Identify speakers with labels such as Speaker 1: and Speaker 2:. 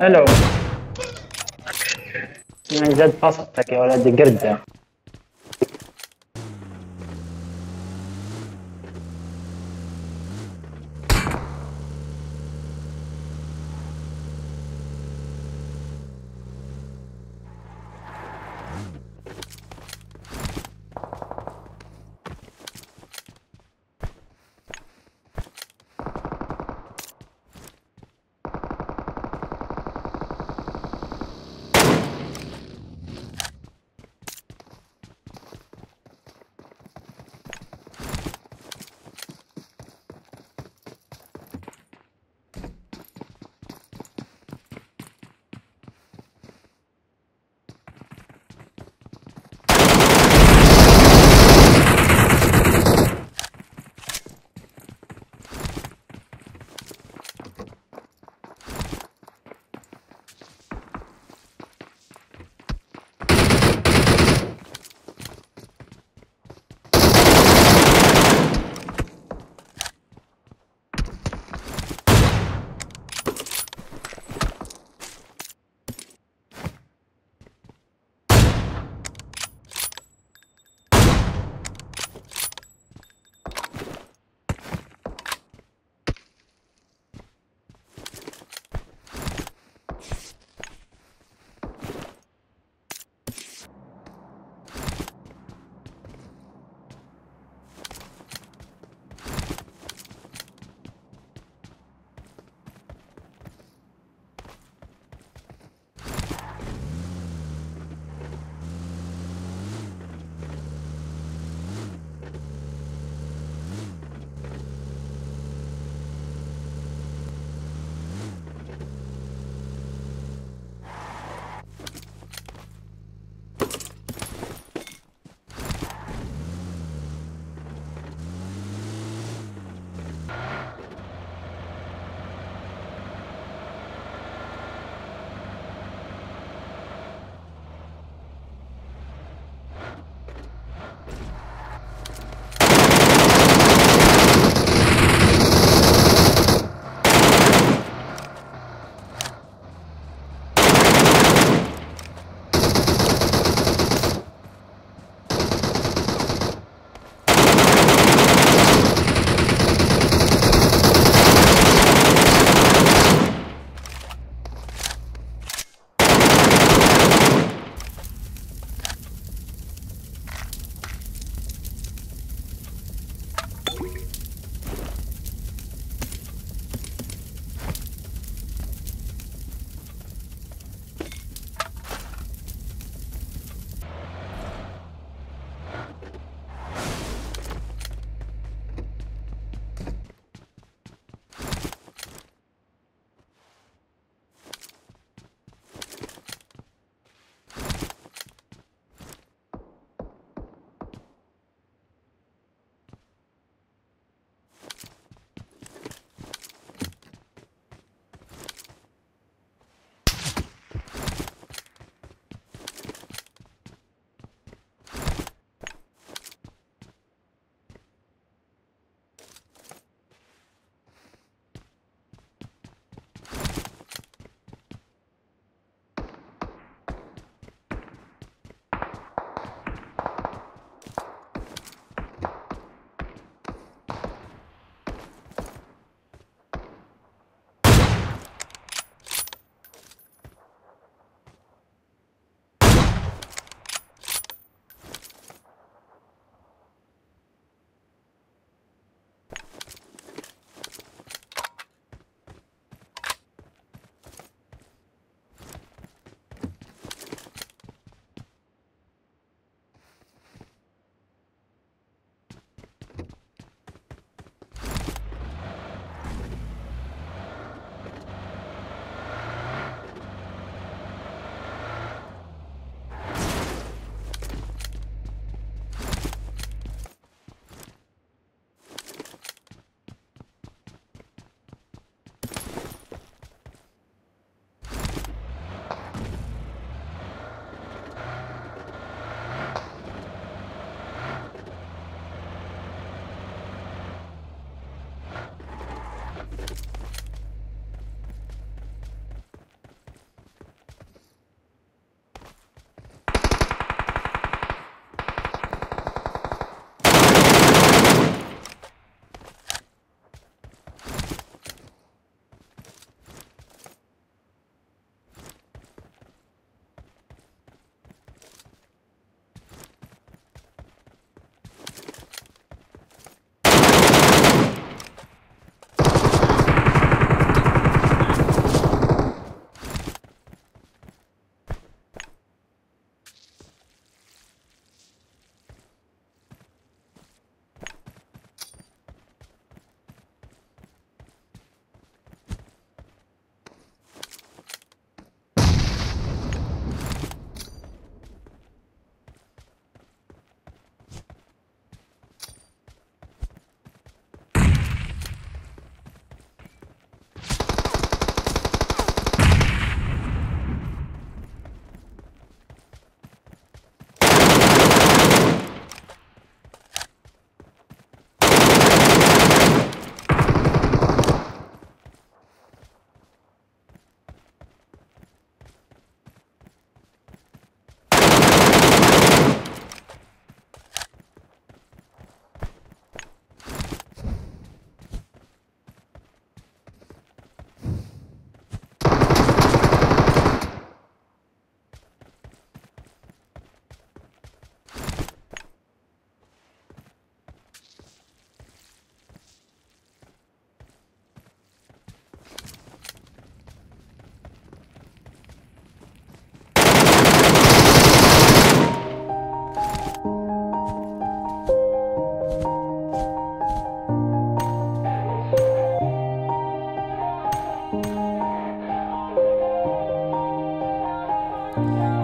Speaker 1: ألو. يعني زاد بسطتك يا ولد قرده.